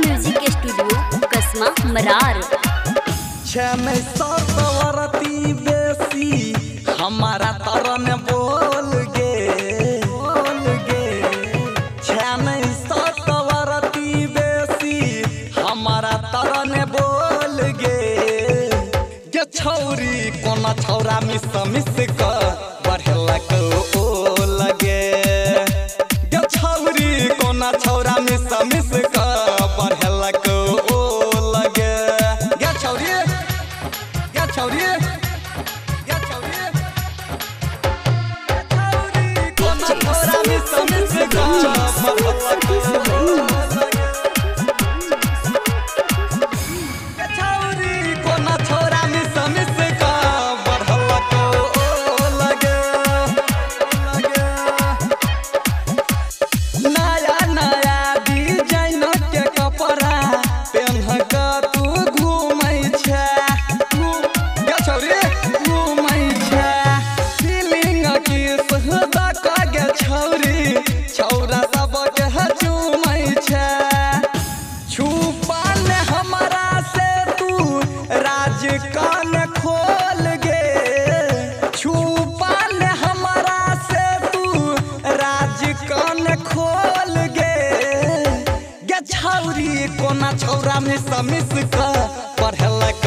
Music studio, कस्मा मरार। सवरती बेसी, हमारा तरन बोल गे बोल गे। बेसी, हमारा तरन बोल गे। छौरी को छौरा मिस मिस आज कान खोल गे छुपा हमारा से तू। राज कान खोल गे। गे छौरी, कोना छौरा में समिस का पढ़लक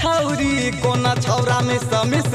छौरी कोना छौरा में समिस